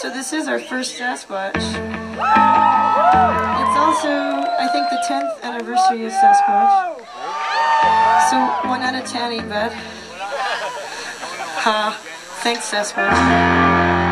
So this is our first Sasquatch. It's also, I think, the 10th anniversary of Sasquatch. So one out of ten, but. Ha. Thanks, Sasquatch.